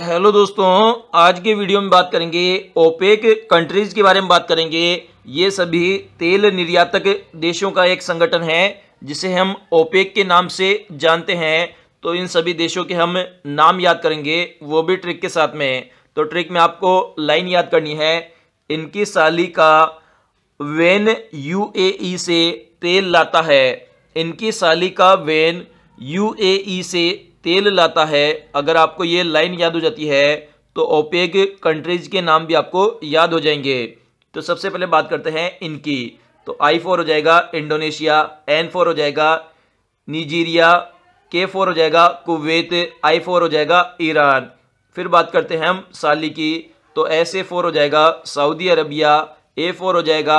Hello दोस्तों, आज के वीडियो में बात करेंगे ओपेक कंट्रीज़ के बारे में बात करेंगे। ये सभी तेल निर्यातक देशों का एक संगठन है, जिसे हम ओपेक के नाम से जानते हैं। तो इन सभी देशों के हम नाम याद करेंगे, वो भी ट्रिक के साथ में। तो ट्रिक में आपको लाइन याद करनी है, इनकी साली का वेन यूएई से तेल लाता है। इनकी साली का वेन यूएई से तेल लाता है। अगर आपको ये लाइन याद हो जाती है तो ओपेक कंट्रीज़ के नाम भी आपको याद हो जाएँगे। तो सबसे पहले बात करते हैं इनकी। तो आई फोर हो जाएगा इंडोनेशिया, एन फोर हो जाएगा निजीरिया के फोर हो जाएगा कुवैत, आई फोर हो जाएगा ईरान। फिर बात करते हैं हम साली की। तो एस ए फोर हो जाएगा सऊदी अरबिया, ए फोर हो जाएगा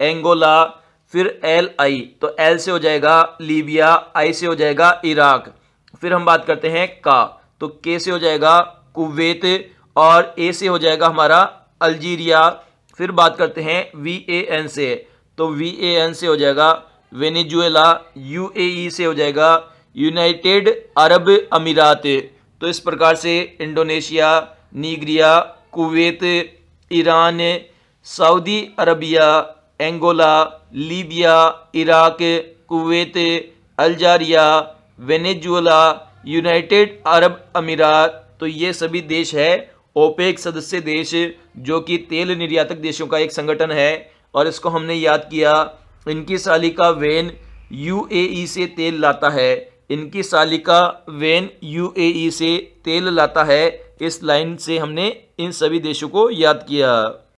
एंगोला, फिर एल आई। तो एल से हो जाएगा लीबिया, आई से हो जाएगा इराक। फिर हम बात करते हैं का। तो के से हो जाएगा कुवैत और ए से हो जाएगा हमारा अल्जीरिया। फिर बात करते हैं वी ए एन से। तो वी ए एन से हो जाएगा वेनेजुएला, यू ए ई से हो जाएगा यूनाइटेड अरब अमीरात। तो इस प्रकार से Indonesia, Nigeria, Kuwait, Iran, Saudi Arabia, Angola, Libya, Iraq, Kuwait, Algeria Venezuela, United Arab Emirates तो ये सभी देश है। ओपेक सदस्य देश, जो कि तेल निर्यातक देशों का एक संगठन है। और इसको हमने याद किया, इनकी सालिका वेन यूएई से तेल लाता है। इनकी सालिका वेन यूएई से तेल लाता है। इस लाइन से हमने इन सभी देशों को याद किया।